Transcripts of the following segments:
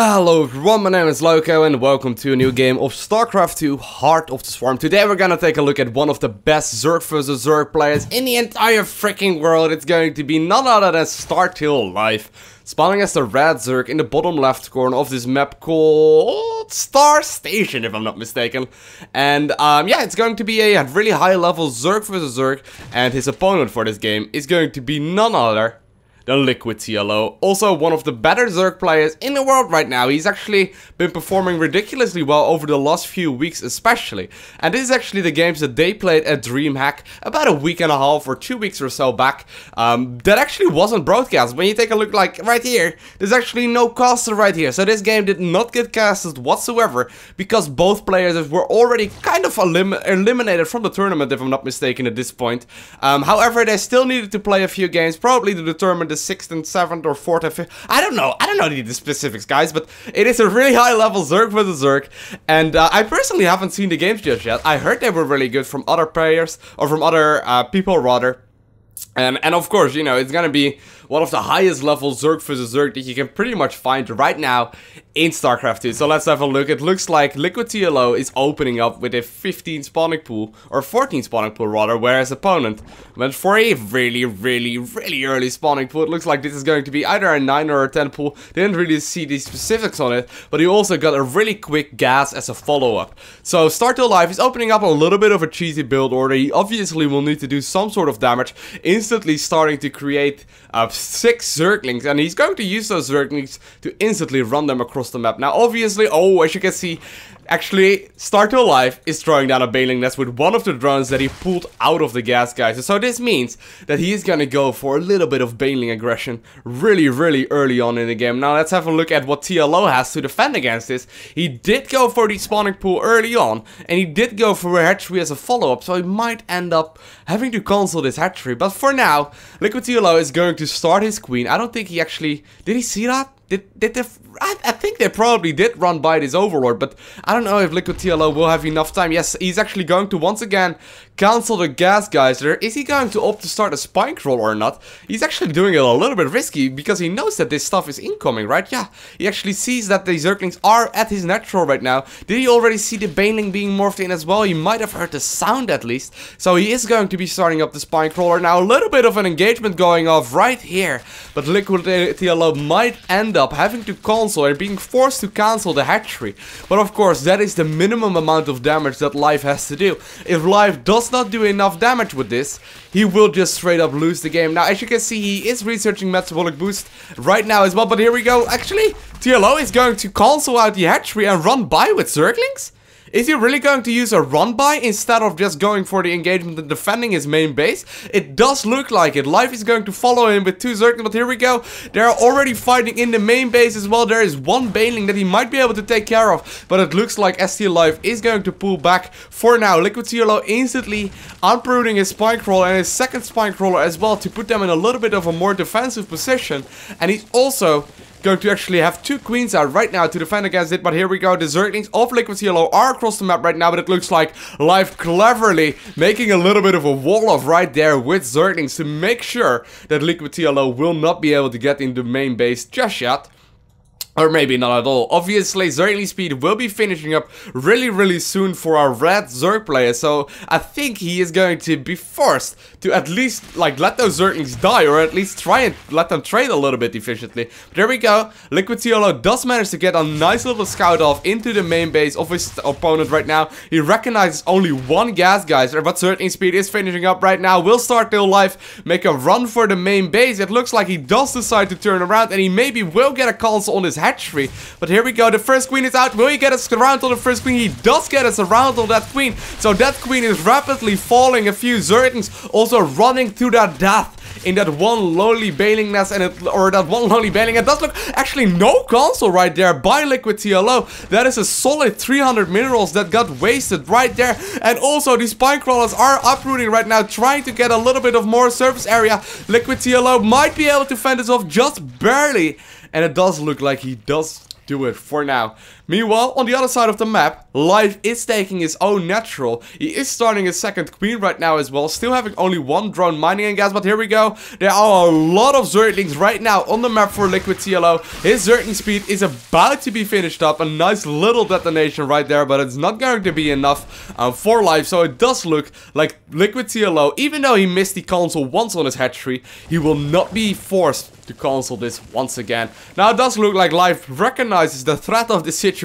Hello everyone, my name is Lowko and welcome to a new game of StarCraft 2 Heart of the Swarm. Today we're gonna take a look at one of the best Zerg vs Zerg players in the entire freaking world. It's going to be none other than Startale Life. Spawning as the red Zerg in the bottom left corner of this map called Star Station, if I'm not mistaken. And um, yeah, it's going to be a really high level Zerg vs Zerg. And his opponent for this game is going to be none other the Liquid TLO. Also one of the better Zerg players in the world right now. He's actually been performing ridiculously well over the last few weeks especially. And this is actually the games that they played at DreamHack about a week and a half or two weeks or so back. Um, that actually wasn't broadcast. When you take a look like right here, there's actually no caster right here. So this game did not get casted whatsoever because both players were already kind of elim eliminated from the tournament if I'm not mistaken at this point. Um, however, they still needed to play a few games probably to determine the sixth and seventh or fourth and fifth. I don't know. I don't know the specifics, guys, but it is a really high level Zerg for the Zerg. And uh, I personally haven't seen the games just yet. I heard they were really good from other players, or from other uh, people rather. And, and of course, you know, it's gonna be one of the highest level Zerg vs Zerg that you can pretty much find right now in StarCraft 2. So let's have a look. It looks like Liquid TLO is opening up with a 15 spawning pool, or 14 spawning pool rather, whereas opponent went for a really, really, really early spawning pool. It looks like this is going to be either a 9 or a 10 pool. Didn't really see the specifics on it, but he also got a really quick gas as a follow-up. So Startale Life is opening up a little bit of a cheesy build order. He obviously will need to do some sort of damage, instantly starting to create uh, six Zerglings, and he's going to use those Zerglings to instantly run them across the map. Now, obviously, oh, as you can see, Actually, Startale Life is throwing down a Baneling Nest with one of the drones that he pulled out of the gas guys. So this means that he is gonna go for a little bit of Baneling aggression really, really early on in the game. Now let's have a look at what TLO has to defend against this. He did go for the spawning pool early on, and he did go for a hatchery as a follow-up, so he might end up having to cancel this hatchery. But for now, Liquid TLO is going to start his queen. I don't think he actually... Did he see that? Did, did they, I, I, think they probably did run by this Overlord, but I don't know if Liquid TLO will have enough time. Yes, he's actually going to once again cancel the gas geyser. Is he going to opt to start a spike roll or not? He's actually doing it a little bit risky because he knows that this stuff is incoming, right? Yeah, he actually sees that the Zerglings are at his natural right now. Did he already see the Baneling being morphed in as well? He might have heard the sound at least. So he is going to be starting up the spine crawler now. A little bit of an engagement going off right here, but Liquid TLO might end up having to cancel and being forced to cancel the hatchery. But of course, that is the minimum amount of damage that Life has to do. If Life does not do enough damage with this, he will just straight up lose the game. Now, as you can see, he is researching Metabolic Boost right now as well. But here we go. Actually, TLO is going to cancel out the hatchery and run by with Zerglings? Is he really going to use a run by instead of just going for the engagement and defending his main base? It does look like it. Life is going to follow him with two Zerglings, but here we go. They're already fighting in the main base as well. There is one Baneling that he might be able to take care of, but it looks like ST Life is going to pull back for now. Liquid TLO instantly uprooting his Spine Crawler and his second Spine Crawler as well to put them in a little bit of a more defensive position. And he's also going to actually have two queens out right now to defend against it. But here we go. The Zerglings of Liquid TLO are across the map right now. But it looks like Life cleverly making a little bit of a wall of right there with Zerglings to make sure that Liquid TLO will not be able to get into main base just yet. Or maybe not at all. Obviously, Zergling Speed will be finishing up really, really soon for our red Zerg player. So I think he is going to be forced to at least like let those Zerglings die. Or at least try and let them trade a little bit efficiently. But there we go. Liquid TLO does manage to get a nice little scout off into the main base of his opponent right now. He recognizes only one gas geyser. But Zergling Speed is finishing up right now. Will Startale Life make a run for the main base. It looks like he does decide to turn around. And he maybe will get a cancel on his head hatchery. But here we go. The first queen is out. Will he get us around on the first queen? He does get us around on that queen. So that queen is rapidly falling. A few Zerglings also running to that death in that one lonely Baneling nest and it, or that one lonely Baneling. It does look actually no console right there by Liquid TLO. That is a solid 300 minerals that got wasted right there. And also these spine crawlers are uprooting right now, trying to get a little bit of more surface area. Liquid TLO might be able to fend this off just barely. And it does look like he does do it for now. Meanwhile, on the other side of the map, Life is taking his own natural. He is starting his second queen right now as well, still having only one drone mining and gas, but here we go. There are a lot of Zerglings right now on the map for Liquid TLO. His Zergling speed is about to be finished up, a nice little detonation right there, but it's not going to be enough um, for Life, so it does look like Liquid TLO, even though he missed the console once on his hatchery, he will not be forced to console this once again. Now it does look like Life recognizes the threat of this situation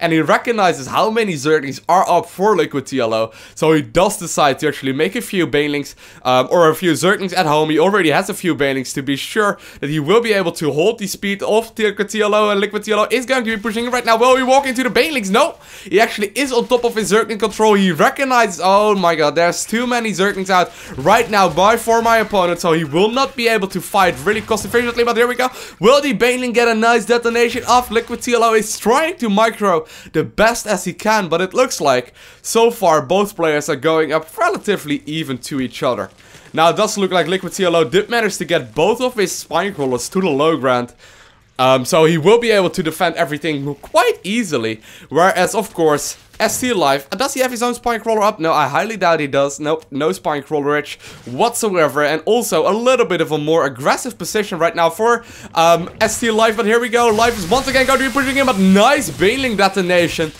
and he recognizes how many Zerglings are up for Liquid TLO. So he does decide to actually make a few Banelings um, or a few Zerglings at home. He already has a few Banelings to be sure that he will be able to hold the speed of Liquid TLO and Liquid TLO is going to be pushing right now. Will he walk into the Banelings? No! He actually is on top of his Zergling control. He recognizes, oh my god, there's too many Zerglings out right now by for my opponent. So he will not be able to fight really cost efficiently, but here we go. Will the Baneling get a nice detonation off? Liquid TLO is trying to micro the best as he can, but it looks like so far both players are going up relatively even to each other. Now it does look like Liquid TLO did manage to get both of his spine crawlers to the low ground. Um, so he will be able to defend everything quite easily. Whereas, of course, ST Life, does he have his own spine crawler up? No, I highly doubt he does. Nope, no spine crawler edge whatsoever. And also a little bit of a more aggressive position right now for um, ST Life. But here we go. Life is once again going to be pushing him, but nice Baneling detonation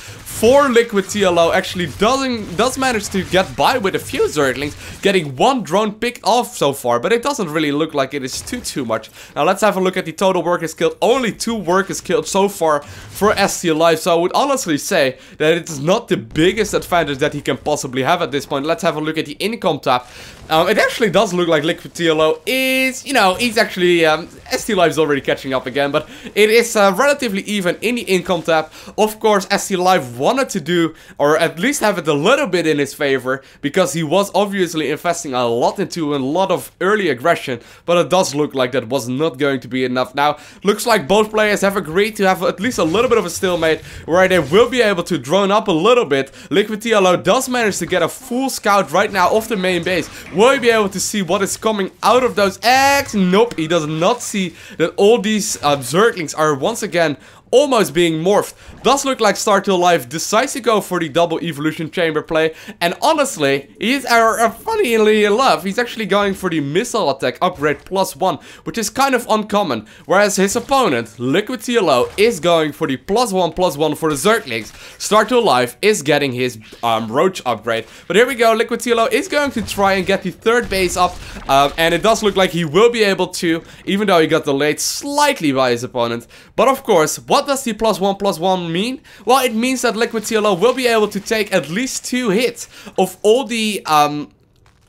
for Liquid TLO actually doesn't does manage to get by with a few Zerglings, getting one drone picked off so far, but it doesn't really look like it is too too much. Now let's have a look at the total workers killed. Only two workers killed so far for ST Life, so I would honestly say that it is not the biggest advantage that he can possibly have at this point. Let's have a look at the income tab. Um, it actually does look like Liquid TLO is, you know, he's actually, um, ST Life is already catching up again, but it is uh, relatively even in the income tab. Of course, ST Life wanted to do, or at least have it a little bit in his favor, because he was obviously investing a lot into a lot of early aggression, but it does look like that was not going to be enough. Now, looks like both players have agreed to have at least a little bit of a stalemate, where they will be able to drone up a little bit. Liquid TLO does manage to get a full scout right now off the main base, Will he be able to see what is coming out of those eggs? Nope, he does not see that all these uh, Zerglings are once again almost being morphed. Does look like Startale Life decides to go for the double evolution chamber play. And honestly, he's uh, uh, funnily enough, he's actually going for the missile attack upgrade plus one, which is kind of uncommon. Whereas his opponent, Liquid TLO, is going for the plus one plus one for the Zerglings. Startale Life is getting his um, Roach upgrade. But here we go, Liquid TLO is going to try and get the third base up. Um, and it does look like he will be able to, even though he got delayed slightly by his opponent. But of course, what does the plus one plus one mean? Well, it means that Liquid TLO will be able to take at least two hits of all the um,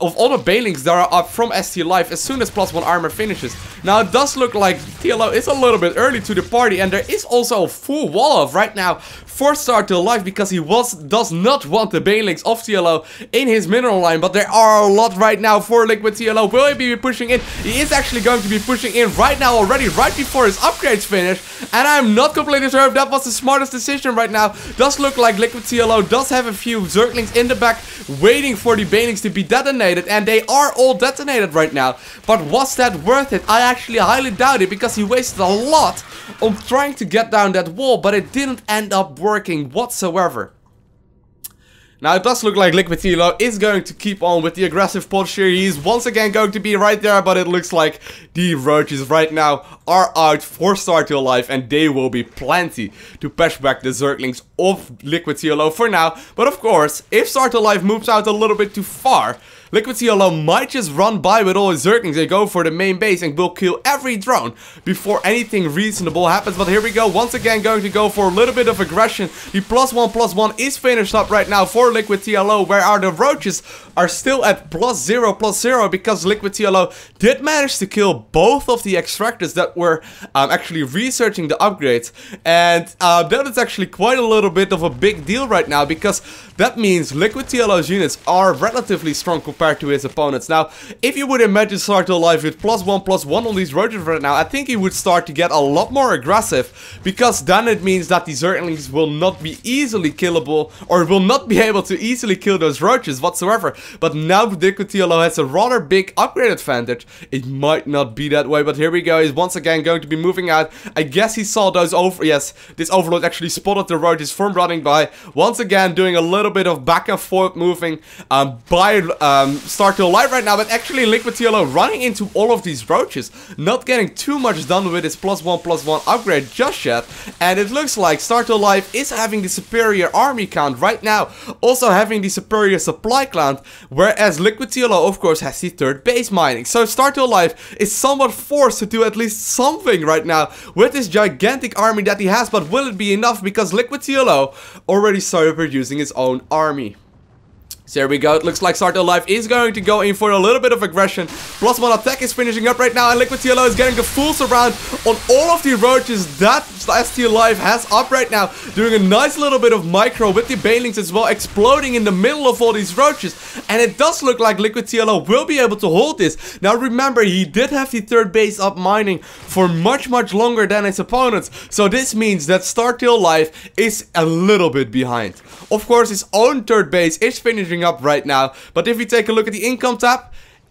of all the Banelings that are up from ST Life as soon as plus one armor finishes. Now it does look like TLO is a little bit early to the party and there is also a full wall of right now for to Life because he was does not want the Banelings of TLO in his mineral line but there are a lot right now for Liquid TLO. Will he be pushing in? He is actually going to be pushing in right now already right before his upgrades finish and I'm not completely sure if that was the smartest decision right now. Does look like Liquid TLO does have a few Zerglings in the back waiting for the Banelings to be detonated detonated and they are all detonated right now. But was that worth it? I actually highly doubt it because he wasted a lot on trying to get down that wall, but it didn't end up working whatsoever. Now it does look like Liquid TLO is going to keep on with the aggressive posture. He's once again going to be right there, but it looks like the roaches right now are out for Startale Life and they will be plenty to push back the Zerglings of Liquid TLO for now. But of course, if Startale Life moves out a little bit too far, Liquid TLO might just run by with all his Zerglings and go for the main base and will kill every drone before anything reasonable happens. But here we go, once again going to go for a little bit of aggression. The plus one plus one is finished up right now for Liquid TLO, where are the roaches are still at plus zero plus zero because Liquid TLO did manage to kill both of the extractors that were um, actually researching the upgrades. And uh, that is actually quite a little bit of a big deal right now because that means Liquid TLO's units are relatively strong compared to his opponents. Now, if you would imagine Startale Life with plus one, plus one on these roaches right now, I think he would start to get a lot more aggressive, because then it means that these Zerglings will not be easily killable, or will not be able to easily kill those roaches whatsoever. But now TLO has a rather big upgrade advantage. It might not be that way, but here we go. He's once again going to be moving out. I guess he saw those over... Yes, this Overlord actually spotted the roaches from running by. Once again, doing a little bit of back and forth moving um, by um, Um, Startale Life right now, but actually Liquid TLO running into all of these roaches, not getting too much done with his plus one plus one upgrade just yet, and it looks like Startale Life is having the superior army count right now, also having the superior supply count, whereas Liquid TLO of course has the third base mining, so Startale Life is somewhat forced to do at least something right now with this gigantic army that he has, but will it be enough? Because Liquid TLO already started producing his own army. So there we go, it looks like Startale Life is going to go in for a little bit of aggression. Plus one attack is finishing up right now and Liquid TLO is getting the full surround on all of the roaches that ST Life has up right now. Doing a nice little bit of micro with the Banelings as well, exploding in the middle of all these roaches. And it does look like Liquid TLO will be able to hold this. Now remember, he did have the third base up mining for much, much longer than its opponents. So this means that Startale Life is a little bit behind. Of course, its own third base is finishing up right now. But if we take a look at the income tab,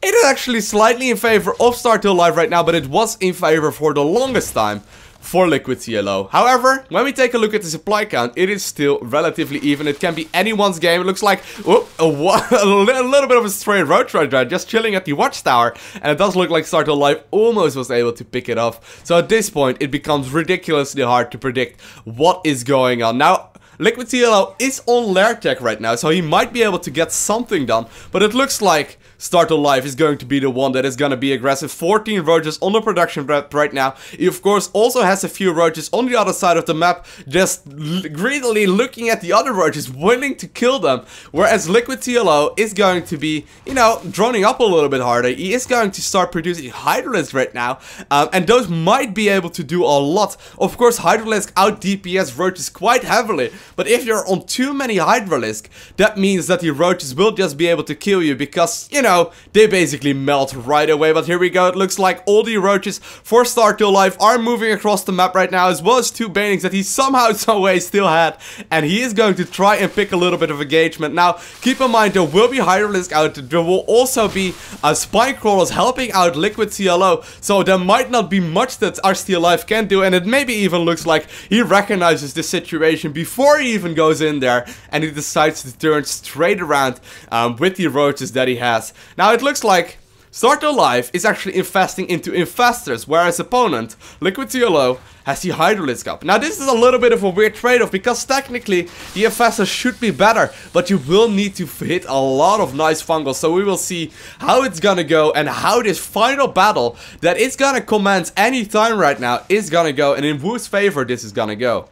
it is actually slightly in favor of Startale Life right now, but it was in favor for the longest time for Liquid TLO. However, when we take a look at the supply count, it is still relatively even. It can be anyone's game. It looks like oh, a, a, little bit of a stray roach right there, just chilling at the watchtower. And it does look like Startale Life almost was able to pick it off. So at this point, it becomes ridiculously hard to predict what is going on. Now, Liquid TLO is on Lair Tech right now, so he might be able to get something done. But it looks like Startale Life is going to be the one that is going to be aggressive. 14 roaches on the production map right now. He of course also has a few roaches on the other side of the map, just greedily looking at the other roaches, willing to kill them. Whereas Liquid TLO is going to be, you know, droning up a little bit harder. He is going to start producing Hydralisk right now, um, and those might be able to do a lot. Of course, Hydralisk out DPS roaches quite heavily, but if you're on too many Hydralisk, that means that the roaches will just be able to kill you because, you know, know, they basically melt right away. But here we go. It looks like all the roaches for Startale Life are moving across the map right now, as well as two Banelings that he somehow, some way still had. And he is going to try and pick a little bit of engagement. Now, keep in mind, there will be Hydralisk out. There will also be uh, Spine Crawlers helping out Liquid TLO. So there might not be much that RST Life can do. And it maybe even looks like he recognizes the situation before he even goes in there. And he decides to turn straight around um, with the roaches that he has. Now it looks like Startale Life is actually investing into Infestors, whereas opponent, Liquid TLO, has the Hydralisk up. Now this is a little bit of a weird trade-off, because technically the Infestors should be better, but you will need to hit a lot of nice fungals, so we will see how it's gonna go and how this final battle that is gonna commence any time right now is gonna go, and in whose favor this is gonna go.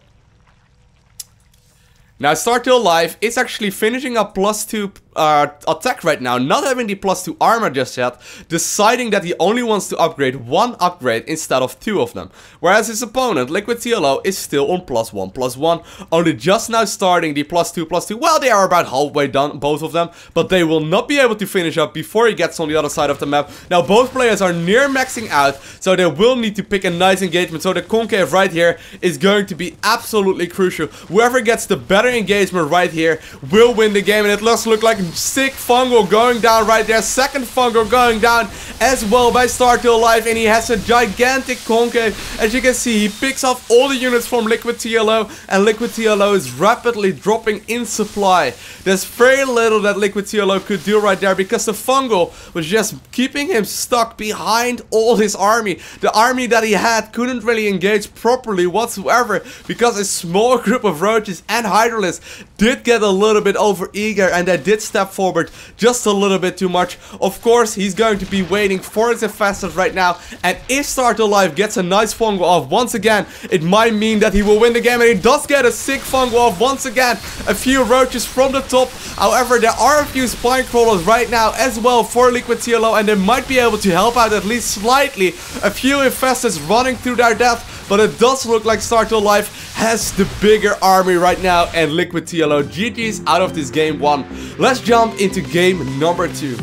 Now Startale Life is actually finishing up plus 2 uh, attack right now, not having the plus 2 armor just yet, deciding that he only wants to upgrade one upgrade instead of two of them. Whereas his opponent, Liquid TLO, is still on plus 1 plus 1, only just now starting the plus 2 plus 2. Well, they are about halfway done, both of them, but they will not be able to finish up before he gets on the other side of the map. Now, both players are near maxing out, so they will need to pick a nice engagement. So the concave right here is going to be absolutely crucial. Whoever gets the better engagement right here will win the game, and it does look like sick fungal going down right there. Second fungal going down as well by Startale Life. And he has a gigantic concave. As you can see, he picks off all the units from Liquid TLO. And Liquid TLO is rapidly dropping in supply. There's very little that Liquid TLO could do right there. Because the fungal was just keeping him stuck behind all his army. The army that he had couldn't really engage properly whatsoever. Because a small group of roaches and Hydralisks did get a little bit over eager. And they did step forward just a little bit too much. Of course, he's going to be waiting for his infestors right now. And if Startale Life gets a nice fungal off once again, it might mean that he will win the game. And he does get a sick fungal off once again. A few roaches from the top. However, there are a few spine crawlers right now as well for Liquid TLO. And they might be able to help out at least slightly. A few infestors running through their death. But it does look like Startle Life has the bigger army right now and Liquid TLO GG's out of this game one. Let's jump into game number two.